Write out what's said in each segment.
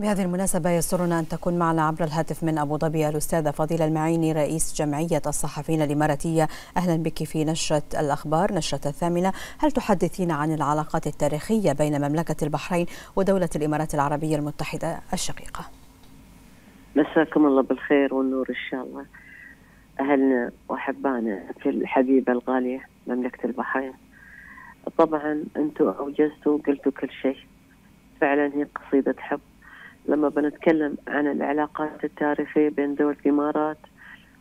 بهذه المناسبة يسرنا أن تكون معنا عبر الهاتف من أبو ظبي الأستاذة فضيلة المعيني رئيس جمعية الصحفيين الإماراتية. أهلا بك في نشرة الأخبار نشرة الثامنة. هل تحدثين عن العلاقات التاريخية بين مملكة البحرين ودولة الإمارات العربية المتحدة الشقيقة؟ مساكم الله بالخير والنور إن شاء الله. أهلنا وأحبانا في الحبيبة الغالية مملكة البحرين. طبعا أنتم أوجزتوا وقلتوا كل شيء. فعلا هي قصيدة حب. لما بنتكلم عن العلاقات التاريخية بين دولة الإمارات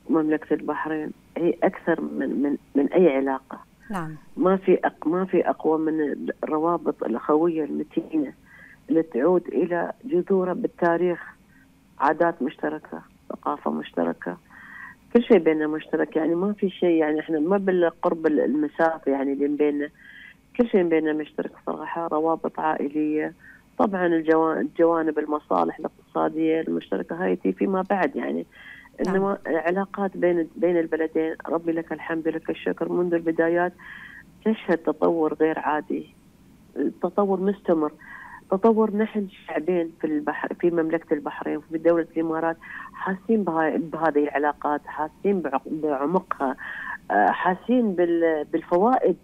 ومملكة البحرين هي أكثر من من من أي علاقة. نعم. ما في أق ما في أقوى من الروابط الأخوية المتينة اللي تعود إلى جذورها بالتاريخ. عادات مشتركة ثقافة مشتركة كل شيء بيننا مشترك. يعني ما في شيء يعني إحنا ما بالقرب المسافة يعني بين بيننا. كل شيء بيننا مشترك صراحة روابط عائلية طبعا الجوانب المصالح الاقتصادية المشتركة هاي فيما بعد يعني. إنما العلاقات بين بين البلدين ربي لك الحمد لك الشكر منذ البدايات تشهد تطور غير عادي. تطور مستمر. تطور نحن شعبين في البحر في مملكة البحرين وفي دولة الإمارات حاسين بهذه العلاقات حاسين بعمقها آه، حاسين بالفوائد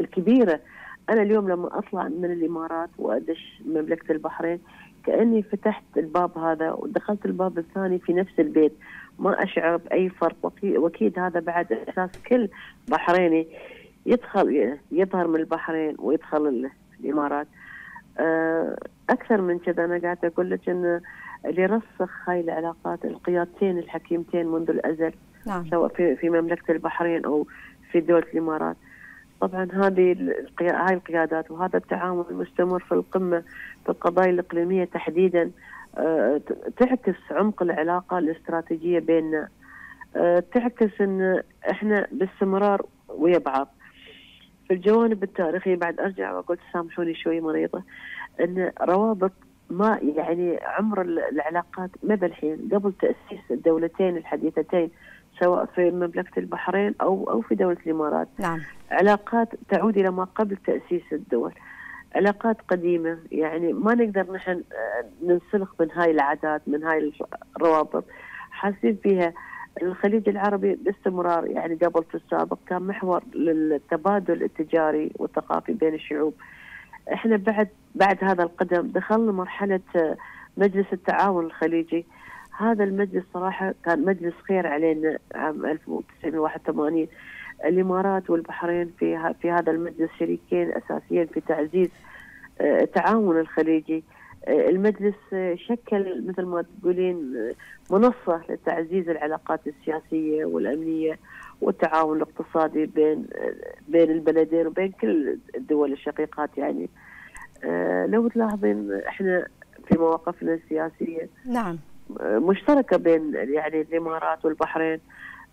الكبيرة أنا اليوم لما أطلع من الإمارات وأدش مملكة البحرين كأني فتحت الباب هذا ودخلت الباب الثاني في نفس البيت. ما أشعر بأي فرق. وأكيد هذا بعد أساس كل بحريني يدخل يظهر من البحرين ويدخل الإمارات. آه، أكثر من كذا أنا قاعدة أقول لك إن اللي رسخ هاي العلاقات القيادتين الحكيمتين منذ الأزل نعم. سواء في في مملكة البحرين أو في دولة الإمارات. طبعا هذه هاي القيادات وهذا التعاون المستمر في القمة في القضايا الإقليمية تحديدا آه، تعكس عمق العلاقة الاستراتيجية بيننا. آه، تعكس إن إحنا باستمرار ويا بعض. في الجوانب التاريخية بعد أرجع وأقول سامحوني شوي مريضة إن روابط ما يعني عمر العلاقات ما بالحين. قبل تأسيس الدولتين الحديثتين سواء في مملكة البحرين أو أو في دولة الإمارات. نعم. علاقات تعود إلى ما قبل تأسيس الدول. علاقات قديمة يعني ما نقدر نحن آه، ننسلخ من هاي العادات من هاي الروابط. حاسين فيها. الخليج العربي باستمرار يعني قبل في السابق كان محور للتبادل التجاري والثقافي بين الشعوب. إحنا بعد بعد هذا القدم دخلنا مرحلة آه، مجلس التعاون الخليجي. هذا المجلس صراحة كان مجلس خير علينا عام 1981 الإمارات والبحرين في في هذا المجلس شريكين أساسيين في تعزيز آه، التعاون الخليجي. آه، المجلس آه، شكل مثل ما تقولين منصة لتعزيز العلاقات السياسية والأمنية والتعاون الاقتصادي بين بين البلدين وبين كل الدول الشقيقات يعني. لو تلاحظين إحنا في مواقفنا السياسية نعم. مشتركة بين يعني الإمارات والبحرين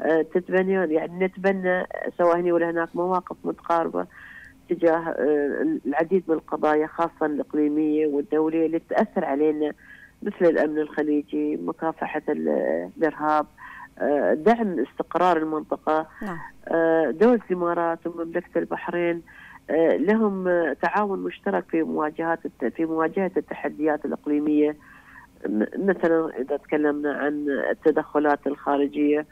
آه، تتبنيون يعني نتبنى سواء هنا ولا هناك مواقف متقاربة تجاه آه، العديد من القضايا خاصة الإقليمية والدولية اللي تأثر علينا مثل الأمن الخليجي، مكافحة الإرهاب، آه، دعم استقرار المنطقة نعم. دولة الإمارات ومملكة البحرين لهم تعاون مشترك في مواجهات في مواجهة التحديات الإقليمية مثلا إذا تكلمنا عن التدخلات الخارجية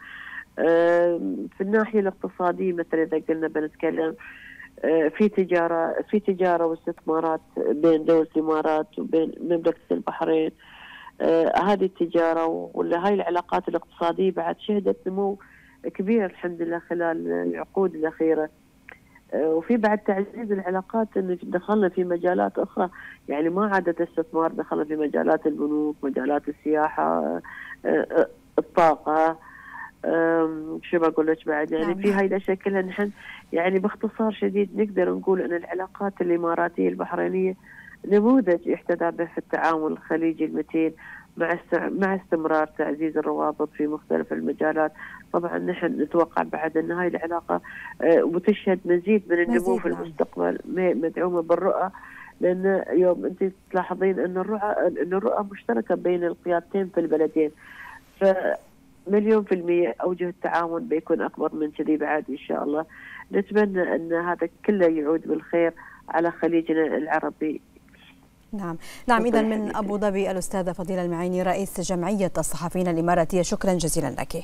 في الناحية الاقتصادية مثلا إذا قلنا بنتكلم آه، في تجارة في تجارة واستثمارات بين دوله الإمارات وبين مملكة البحرين آه، هذه التجارة ولا هاي العلاقات الاقتصادية بعد شهدت نمو كبير الحمد لله خلال العقود الأخيرة. وفي بعد تعزيز العلاقات إن دخلنا في مجالات أخرى. يعني ما عادت استثمار دخلنا في مجالات البنوك مجالات السياحة آه، آه، الطاقة. شو بقول لك بعد؟ يعني نعم. في هاي الأشياء كلها نحن يعني باختصار شديد نقدر نقول إن العلاقات الإماراتية البحرينية نموذج يحتذى به في التعاون الخليجي المتين. مع مع استمرار تعزيز الروابط في مختلف المجالات. طبعا نحن نتوقع بعد ان هاي العلاقة آه، وتشهد مزيد من النمو في نعم. المستقبل. مدعومة بالرؤى لأن يوم أنت تلاحظين أن الرؤى أن الرؤى مشتركة بين القيادتين في البلدين. ف مليون في المية أوجه التعاون بيكون أكبر من كذي بعد إن شاء الله. نتمنى أن هذا كله يعود بالخير على خليجنا العربي. نعم. نعم إذا من أبو ظبي الأستاذة فضيلة المعيني رئيس جمعية الصحفيين الإماراتية. شكرا جزيلا لك.